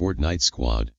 Fortnite Squad.